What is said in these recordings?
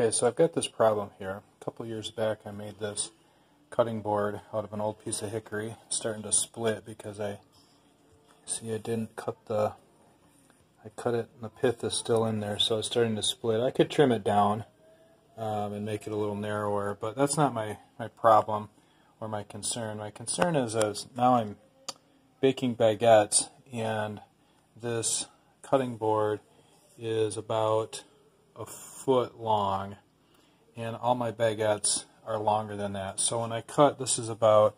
Okay, so I've got this problem here. A couple years back I made this cutting board out of an old piece of hickory. It's starting to split because I see I didn't cut the I cut it and the pith is still in there so it's starting to split. I could trim it down um, and make it a little narrower but that's not my, my problem or my concern. My concern is as now I'm baking baguettes and this cutting board is about a foot long, and all my baguettes are longer than that. So when I cut, this is about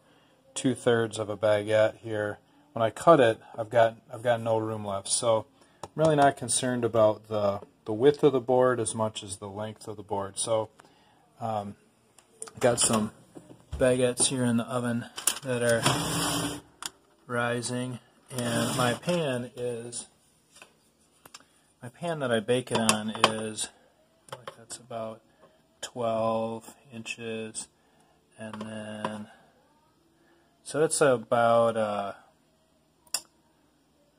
two thirds of a baguette here. When I cut it, I've got I've got no room left. So I'm really not concerned about the the width of the board as much as the length of the board. So um, got some baguettes here in the oven that are rising, and my pan is my pan that I bake it on is that's about 12 inches and then so it's about uh,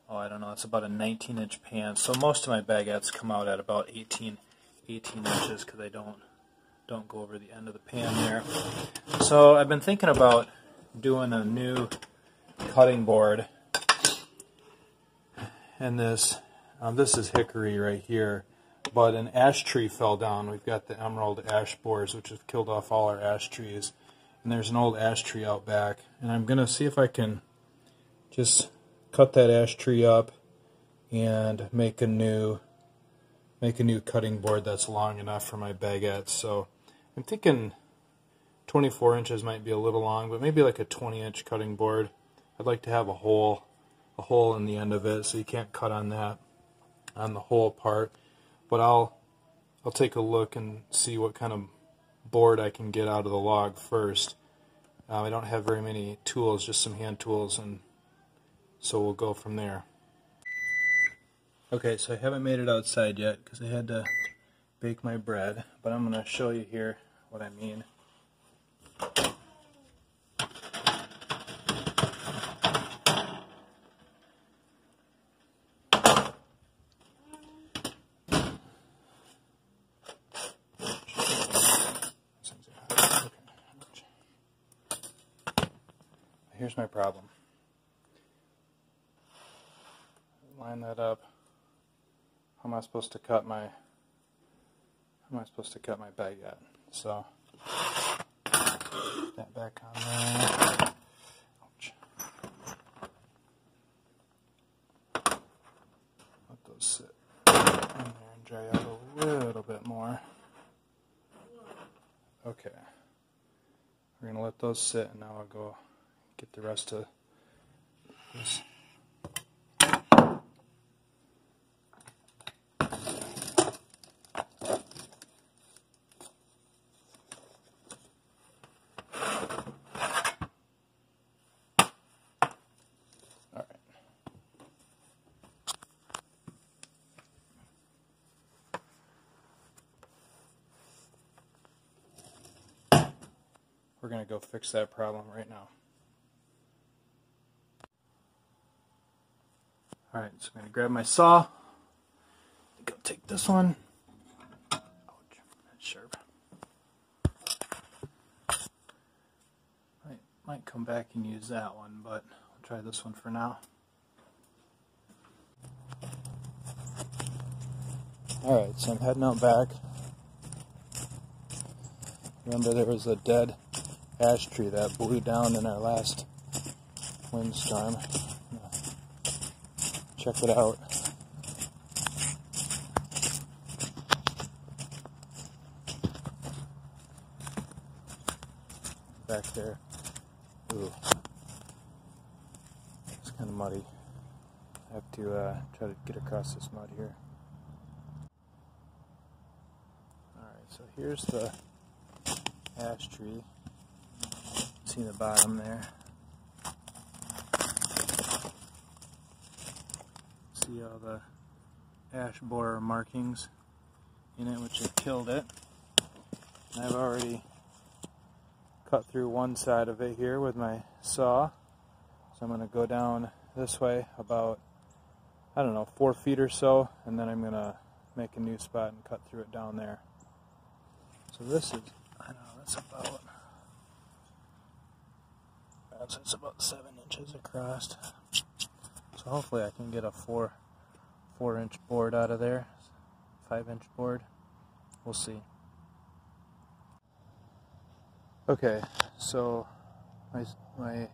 oh I don't know it's about a 19 inch pan. So most of my baguettes come out at about 18 18 inches because I don't don't go over the end of the pan there. So I've been thinking about doing a new cutting board. And this um, this is hickory right here, but an ash tree fell down. We've got the emerald ash borers, which have killed off all our ash trees. And there's an old ash tree out back. And I'm going to see if I can just cut that ash tree up and make a new make a new cutting board that's long enough for my baguettes. So I'm thinking 24 inches might be a little long, but maybe like a 20 inch cutting board. I'd like to have a hole a hole in the end of it so you can't cut on that on the whole part. But I'll I'll take a look and see what kind of board I can get out of the log first. Um, I don't have very many tools, just some hand tools, and so we'll go from there. Okay, so I haven't made it outside yet because I had to bake my bread, but I'm going to show you here what I mean. Here's my problem. Line that up. How am I supposed to cut my how am I supposed to cut my bag baguette? So that back on there. Ouch. Let those sit in there and dry out a little bit more. Okay. We're gonna let those sit and now I'll go get the rest of this. We're going to go fix that problem right now. Alright, so I'm going to grab my saw. Go take this one. Ouch, that's sharp. I might come back and use that one, but I'll try this one for now. Alright, so I'm heading out back. Remember there was a dead ash tree that blew down in our last windstorm check it out. Back there. Ooh. It's kind of muddy. I have to uh, try to get across this mud here. Alright, so here's the ash tree. See the bottom there. See all the ash borer markings in it which have killed it. And I've already cut through one side of it here with my saw. So I'm going to go down this way about, I don't know, four feet or so, and then I'm going to make a new spot and cut through it down there. So this is, I don't know, that's about, that's it's about seven inches across. So hopefully I can get a four, four inch board out of there, five inch board. We'll see. Okay, so my my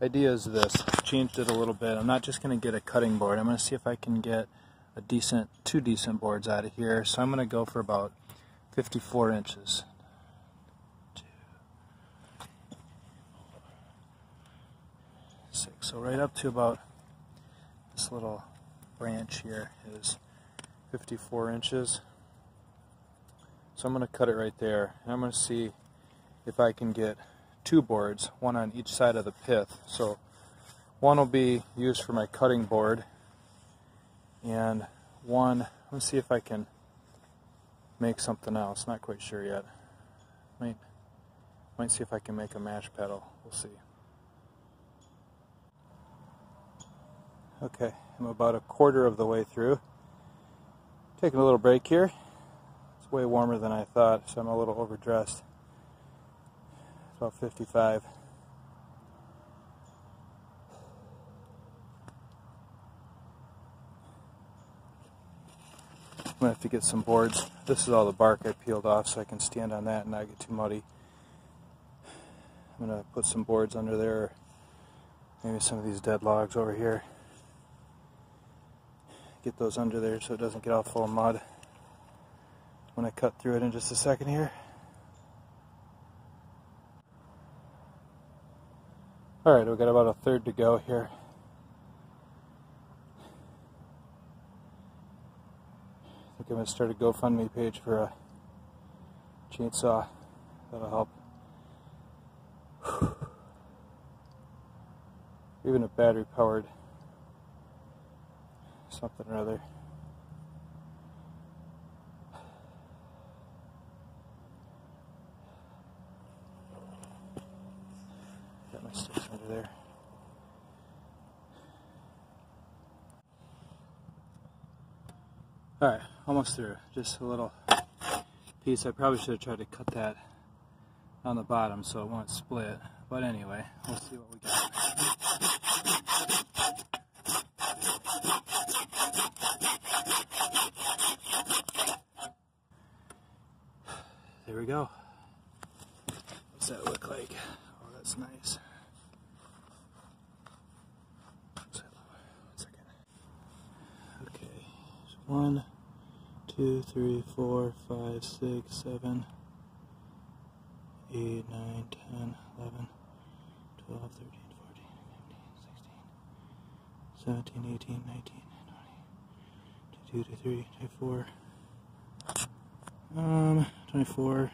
idea is this. Changed it a little bit. I'm not just going to get a cutting board. I'm going to see if I can get a decent, two decent boards out of here. So I'm going to go for about 54 inches. Six. So right up to about this little branch here is 54 inches. So I'm going to cut it right there. And I'm going to see if I can get two boards, one on each side of the pith. So one will be used for my cutting board, and one, let's see if I can make something else. Not quite sure yet. Might, might see if I can make a mash paddle. We'll see. Okay, I'm about a quarter of the way through. Taking a little break here. It's way warmer than I thought, so I'm a little overdressed It's about 55. I'm going to have to get some boards. This is all the bark I peeled off so I can stand on that and not get too muddy. I'm going to put some boards under there, maybe some of these dead logs over here. Get those under there so it doesn't get all full of mud when I cut through it in just a second here. Alright, we've got about a third to go here. I think I'm going to start a GoFundMe page for a chainsaw. That'll help. Even a battery powered something or other. Got my Sticks under there. Alright, almost through. Just a little piece. I probably should have tried to cut that on the bottom so it won't split. But anyway, we'll see what we got. We go. What's that look like? Oh, that's nice. One, two, three, four, five, six, seven, eight, nine, ten, eleven, twelve, thirteen, fourteen, fifteen, sixteen, seventeen, eighteen, nineteen, twenty, twenty-two, twenty-three, twenty-four, um, twenty-four.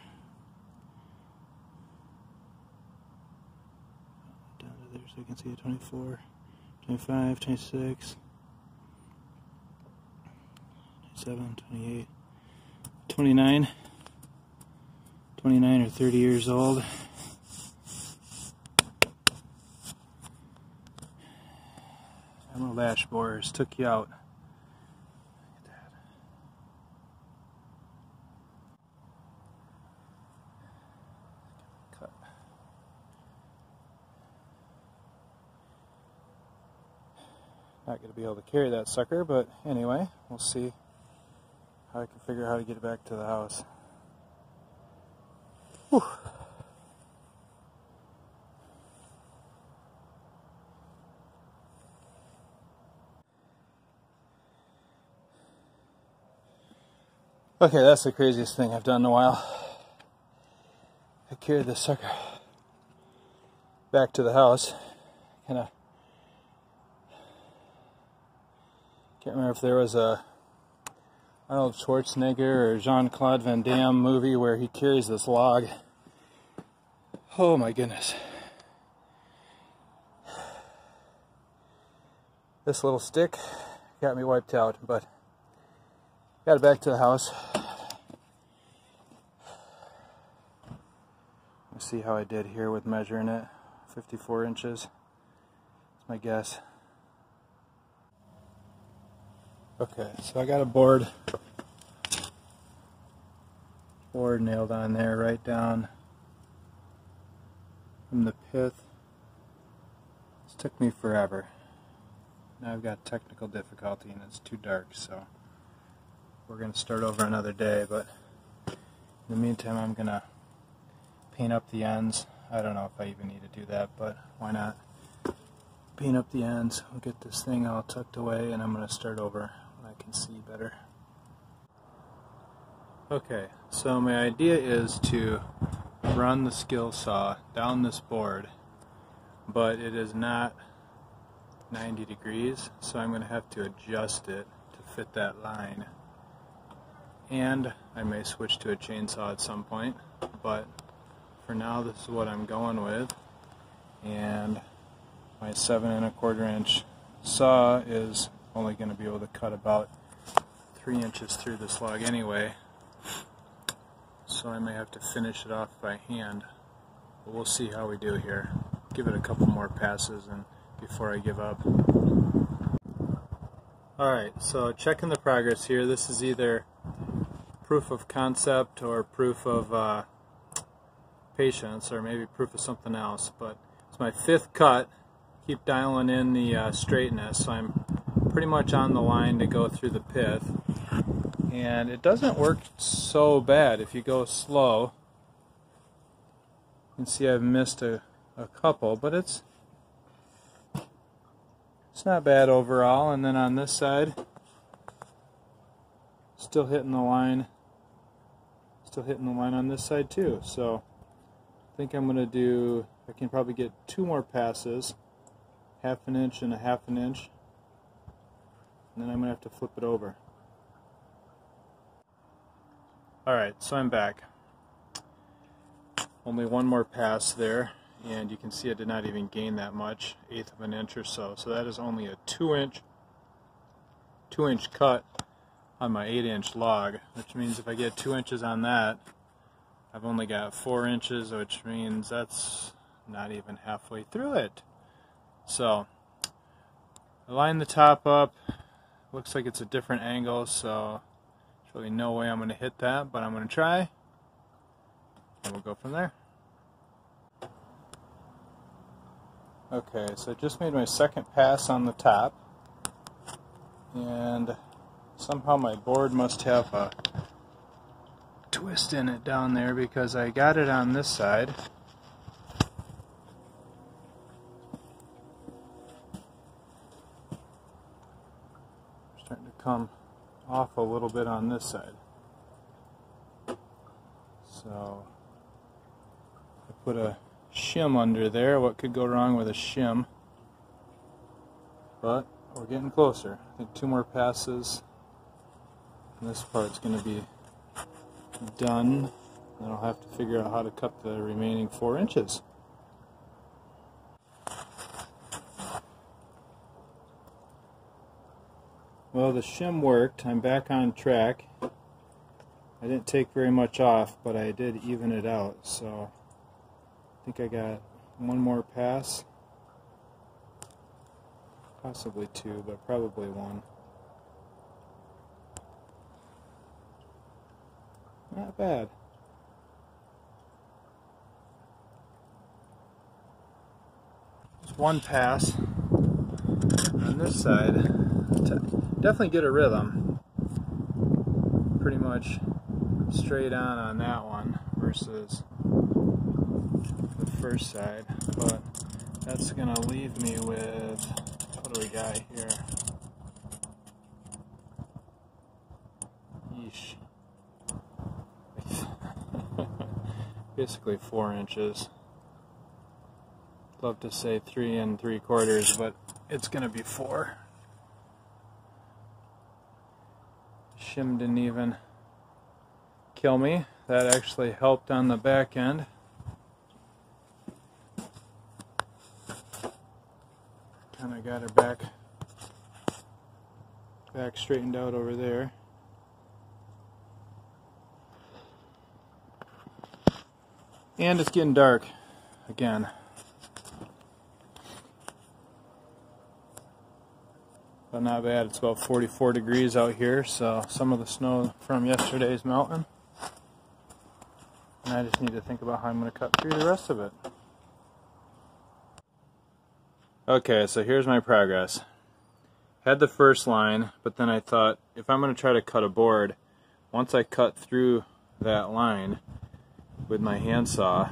Down to there so you can see it, 24, 25, 26. 27, 28, 29, 29 or 30 years old. Emerald ash borers took you out. Be able to carry that sucker, but anyway, we'll see how I can figure out how to get it back to the house. Whew. Okay, that's the craziest thing I've done in a while. I carried this sucker back to the house. Kind of can't remember if there was a Arnold Schwarzenegger or Jean Claude Van Damme movie where he carries this log. Oh my goodness. This little stick got me wiped out, but got it back to the house. Let's see how I did here with measuring it. 54 inches. That's my guess. Okay, so I got a board board nailed on there right down from the pith. This took me forever. Now I've got technical difficulty and it's too dark, so we're going to start over another day, but in the meantime I'm going to paint up the ends. I don't know if I even need to do that, but why not? Paint up the ends, we'll get this thing all tucked away, and I'm going to start over can see better. Okay, so my idea is to run the skill saw down this board, but it is not 90 degrees, so I'm going to have to adjust it to fit that line. And I may switch to a chainsaw at some point, but for now this is what I'm going with. And my seven and a quarter inch saw is only going to be able to cut about three inches through this log anyway so I may have to finish it off by hand. But we'll see how we do here. Give it a couple more passes and before I give up. Alright, so checking the progress here. This is either proof of concept or proof of uh, patience or maybe proof of something else. But it's my fifth cut. Keep dialing in the uh, straightness. So I'm pretty much on the line to go through the pith and it doesn't work so bad if you go slow. You can see I've missed a, a couple, but it's it's not bad overall. And then on this side, still hitting the line, still hitting the line on this side too. So I think I'm going to do, I can probably get two more passes, half an inch and a half an inch, and then I'm going to have to flip it over. Alright, so I'm back. Only one more pass there, and you can see I did not even gain that much, eighth of an inch or so. So that is only a two inch, two inch cut on my eight inch log, which means if I get two inches on that, I've only got four inches, which means that's not even halfway through it. So, I line the top up, looks like it's a different angle, so there's really no way I'm going to hit that, but I'm going to try. And we'll go from there. Okay, so I just made my second pass on the top. And somehow my board must have a twist in it down there because I got it on this side. Starting to come off a little bit on this side. So I put a shim under there. What could go wrong with a shim? But we're getting closer. I think two more passes and this part's going to be done. Then I'll have to figure out how to cut the remaining four inches. Well, the shim worked. I'm back on track. I didn't take very much off, but I did even it out. So I think I got one more pass. Possibly two, but probably one. Not bad. Just one pass on this side definitely get a rhythm. Pretty much straight on on that one versus the first side. But that's going to leave me with, what do we got here? Yeesh. Basically four inches. Love to say three and three quarters, but it's going to be four. Shim didn't even kill me. That actually helped on the back end. Kind of got her back, back straightened out over there. And it's getting dark again. But not bad. It's about 44 degrees out here, so some of the snow from yesterday is melting. And I just need to think about how I'm going to cut through the rest of it. Okay, so here's my progress. Had the first line, but then I thought if I'm going to try to cut a board, once I cut through that line with my handsaw,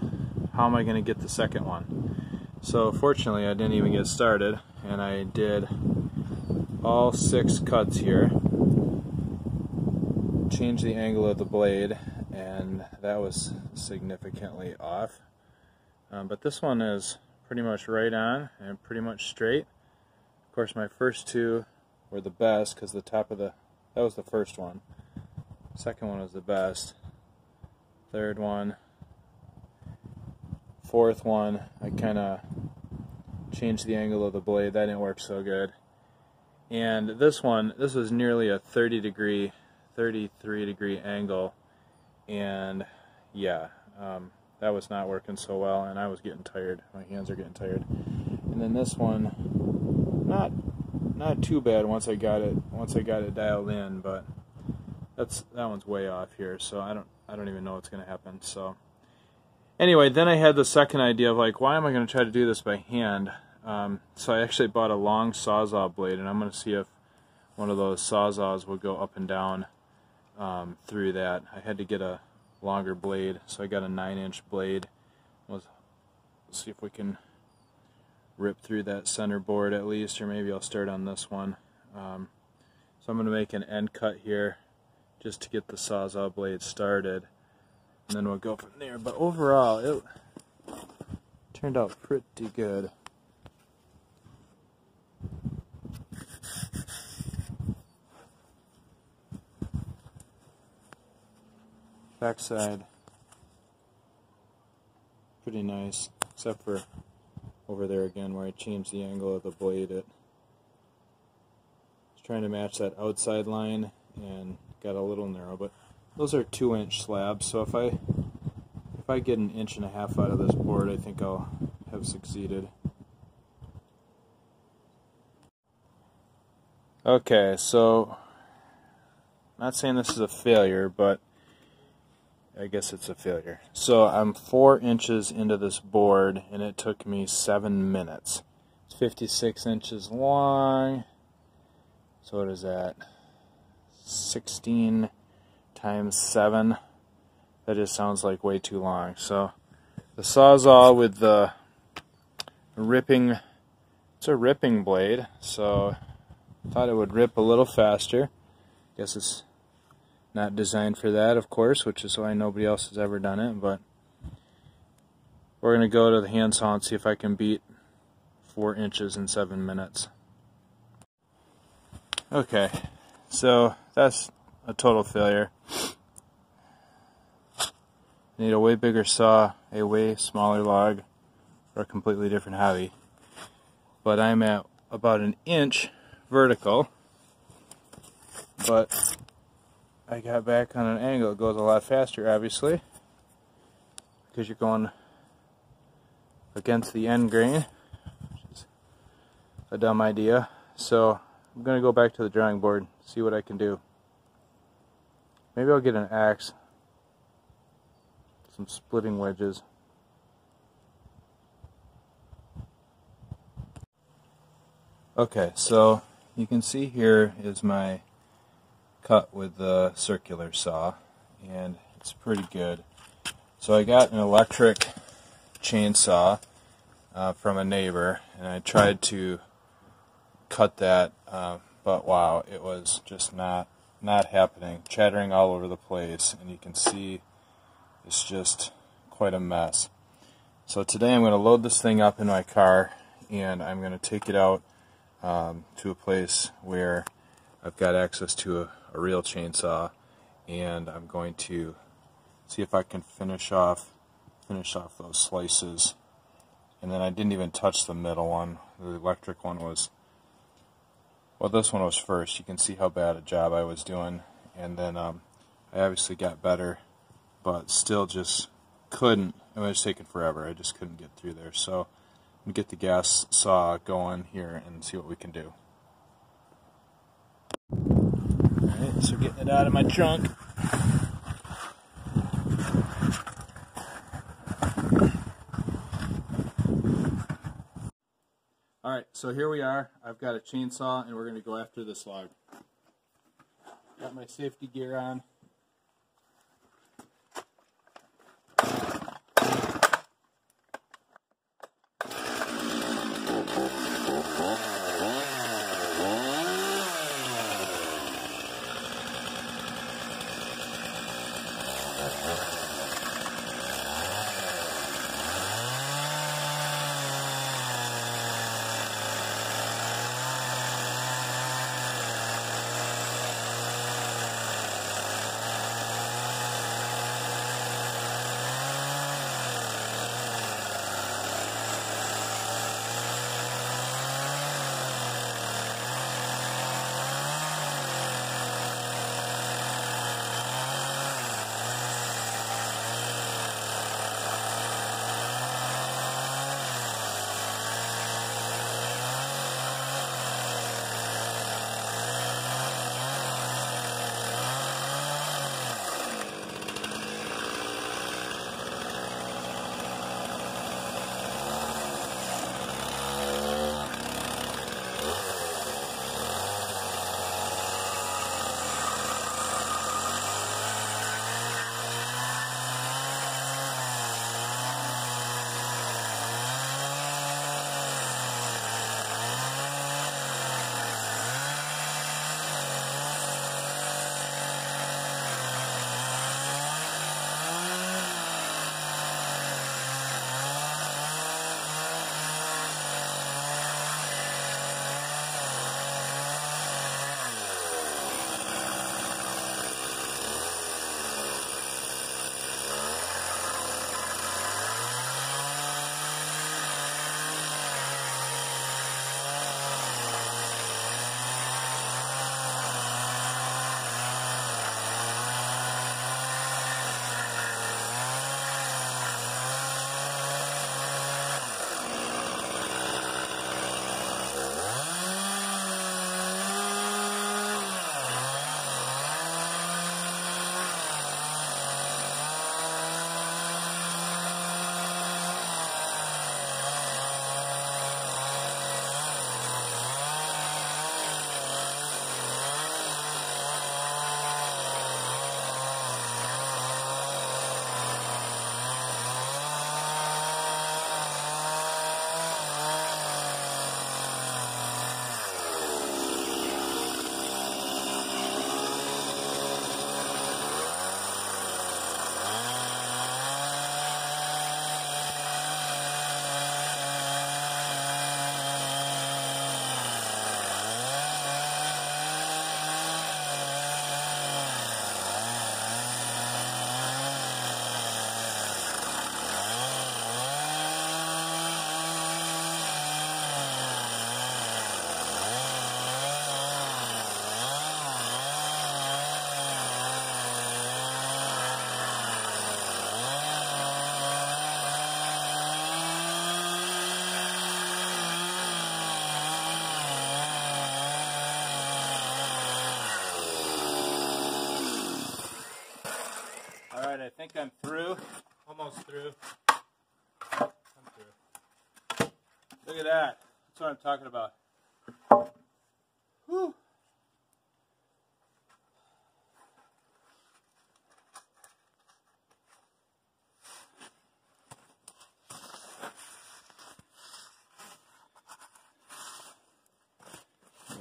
how am I going to get the second one? So fortunately I didn't even get started and I did all six cuts here. Change the angle of the blade and that was significantly off. Um, but this one is pretty much right on and pretty much straight. Of course, my first two were the best because the top of the, that was the first one. Second one was the best. Third one, fourth one, I kind of changed the angle of the blade. That didn't work so good. And this one, this was nearly a 30 degree, 33 degree angle. And yeah, um, that was not working so well and I was getting tired. My hands are getting tired. And then this one not not too bad once I got it once I got it dialed in, but that's that one's way off here, so I don't I don't even know what's gonna happen. So anyway, then I had the second idea of like why am I gonna try to do this by hand? Um, so I actually bought a long sawzall blade and I'm gonna see if one of those sawzalls will go up and down um, through that. I had to get a longer blade, so I got a 9 inch blade. Let's see if we can rip through that center board at least, or maybe I'll start on this one. Um, so I'm going to make an end cut here just to get the sawzall blade started, and then we'll go from there. But overall, it turned out pretty good. Backside. Pretty nice except for over there again where I changed the angle of the blade. It was trying to match that outside line and got a little narrow but those are two inch slabs so if I if I get an inch and a half out of this board I think I'll have succeeded. Okay so not saying this is a failure but I guess it's a failure. So I'm four inches into this board and it took me seven minutes. It's 56 inches long. So what is that? 16 times 7. That just sounds like way too long. So the Sawzall with the ripping, it's a ripping blade. So I thought it would rip a little faster. Guess it's not designed for that, of course, which is why nobody else has ever done it, but we're going to go to the handsaw and see if I can beat 4 inches in 7 minutes. Okay, so that's a total failure. Need a way bigger saw, a way smaller log, or a completely different hobby. But I'm at about an inch vertical, but I got back on an angle. It goes a lot faster, obviously, because you're going against the end grain, which is a dumb idea. So I'm going to go back to the drawing board, see what I can do. Maybe I'll get an axe, some splitting wedges. Okay, so you can see here is my cut with the circular saw and it's pretty good. So I got an electric chainsaw uh, from a neighbor and I tried to cut that uh, but wow it was just not not happening chattering all over the place and you can see it's just quite a mess so today I'm going to load this thing up in my car and I'm going to take it out um, to a place where I've got access to a a real chainsaw and I'm going to see if I can finish off finish off those slices. And then I didn't even touch the middle one. The electric one was well this one was first. You can see how bad a job I was doing. And then um, I obviously got better but still just couldn't it was taking forever. I just couldn't get through there. So I'm gonna get the gas saw going here and see what we can do So getting it out of my trunk. All right, so here we are. I've got a chainsaw and we're gonna go after this log. Got my safety gear on.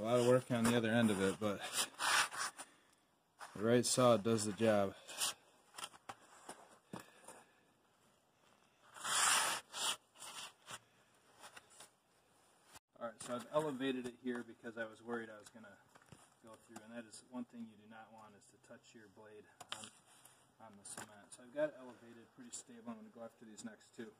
A lot of work on the other end of it, but the right saw does the job. Alright, so I've elevated it here because I was worried I was going to go through, and that is one thing you do not want is to touch your blade on, on the cement. So I've got it elevated pretty stable. I'm going to go after these next two.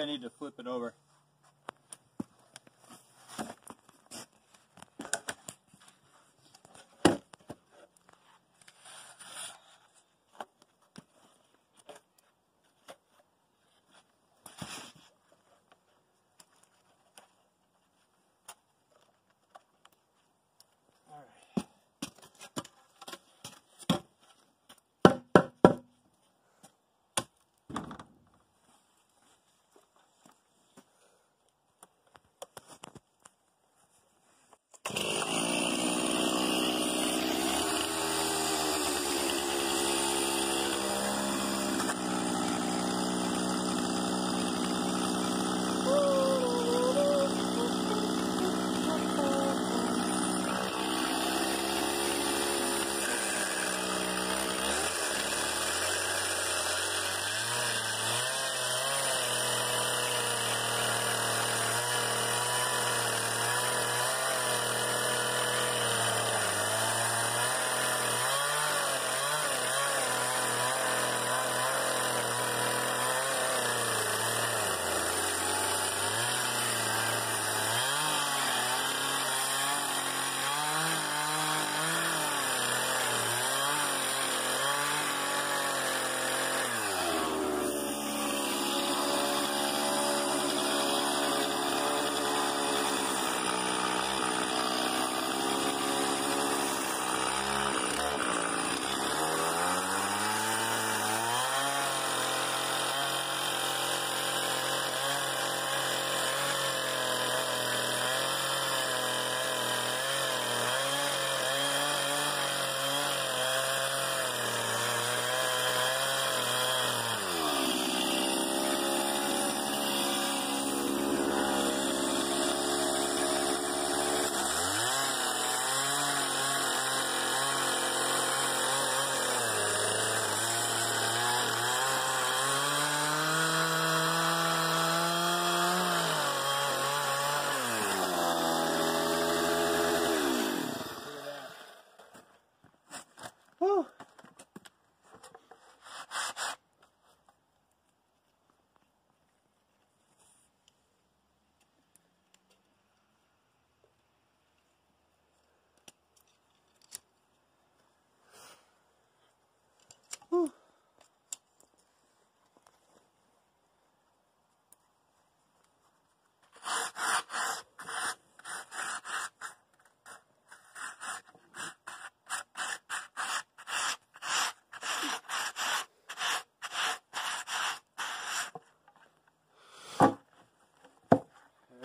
I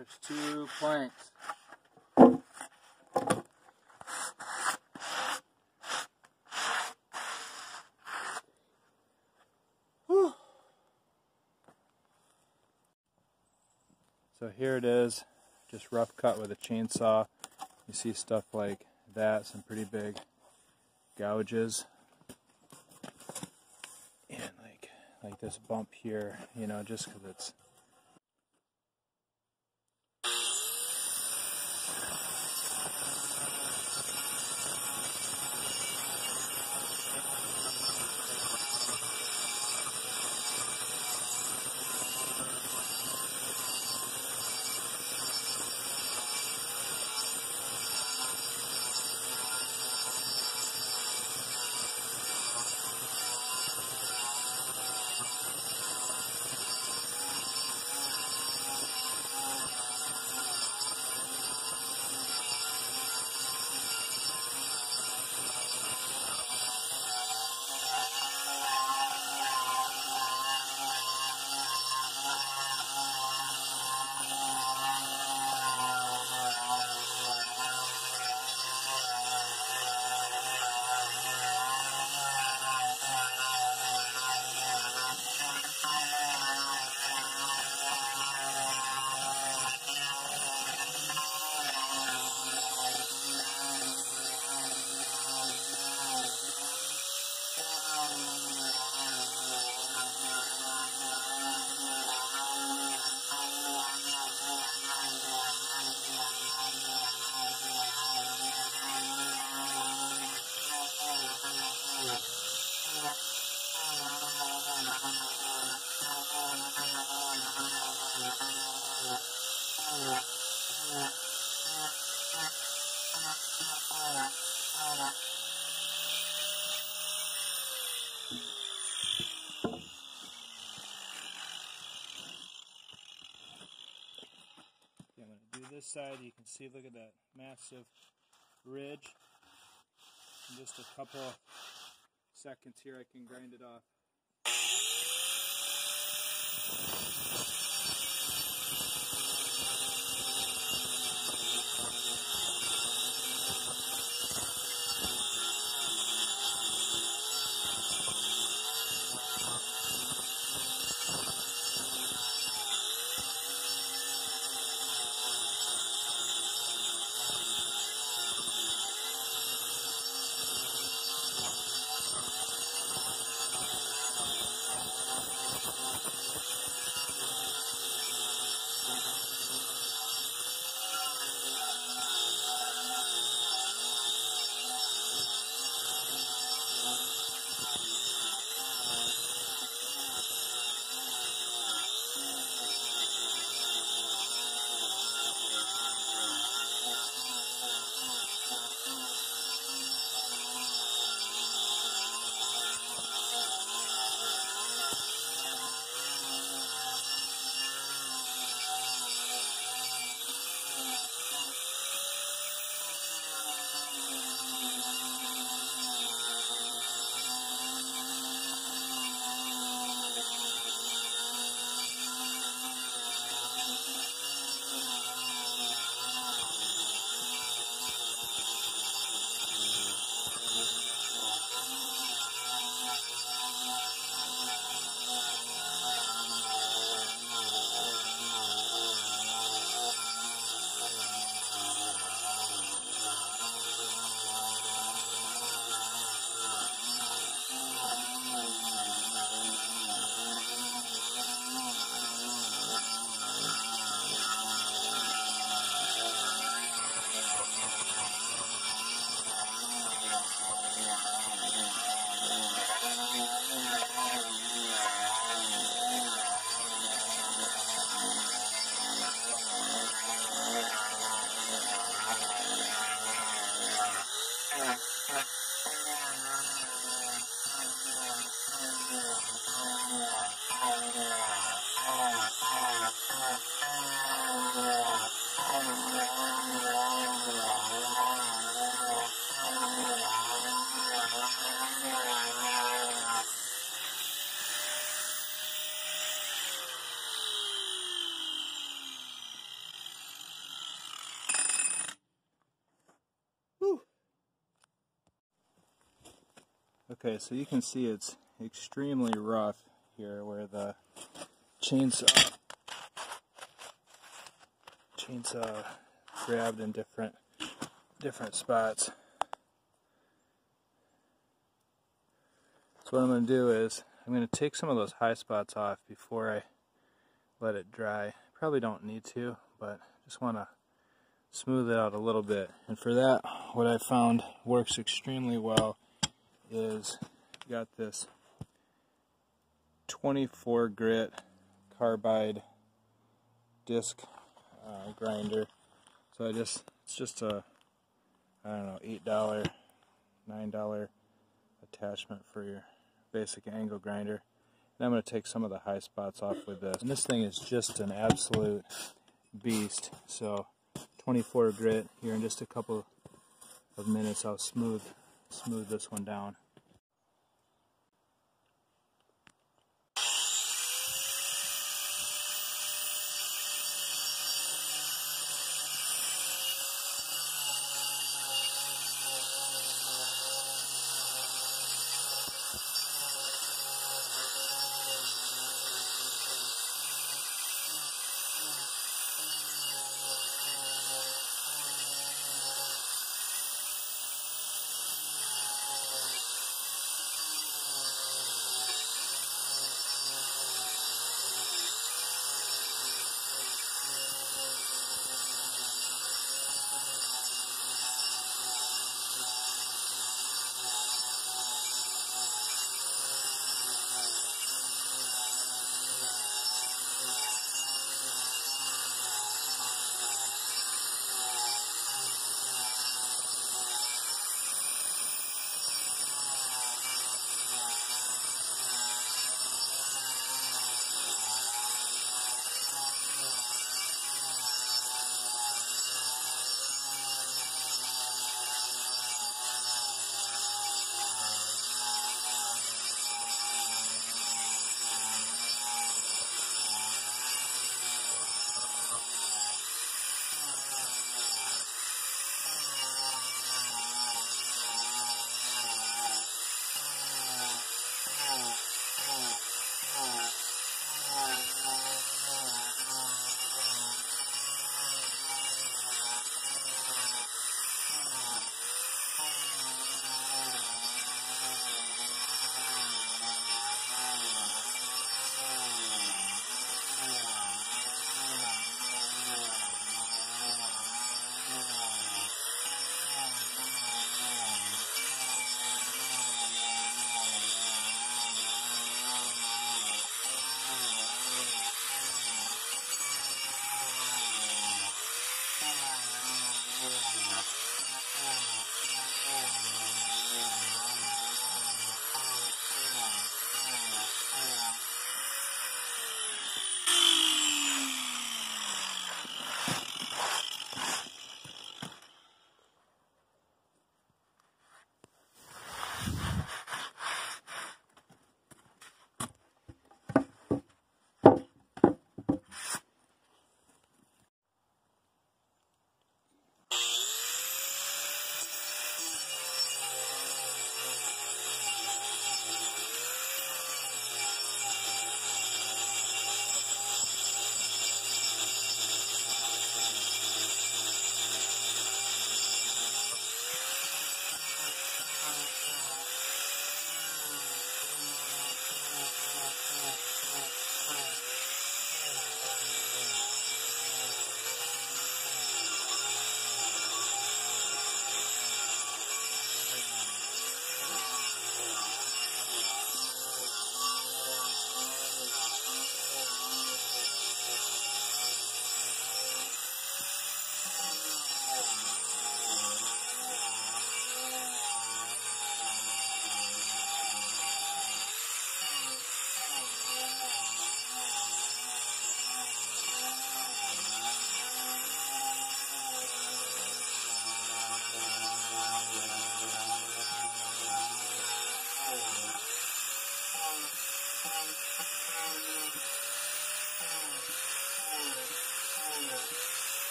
There's two planks. So here it is, just rough cut with a chainsaw. You see stuff like that, some pretty big gouges. And like like this bump here, you know, just because it's this side, you can see, look at that massive ridge. In just a couple seconds here, I can grind it off. Okay, so you can see it's extremely rough here where the chainsaw chainsaw grabbed in different different spots. So what I'm going to do is I'm going to take some of those high spots off before I let it dry. Probably don't need to, but just want to smooth it out a little bit. And for that, what I found works extremely well is got this 24 grit carbide disc uh, grinder. So I just, it's just a, I don't know, $8, $9 attachment for your basic angle grinder. And I'm going to take some of the high spots off with this. And this thing is just an absolute beast. So 24 grit here in just a couple of minutes I'll smooth smooth this one down.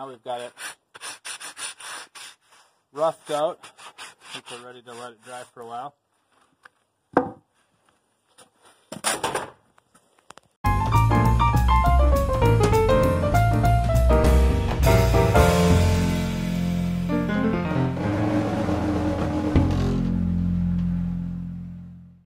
Now we've got it roughed out. I think we're ready to let it dry for a while.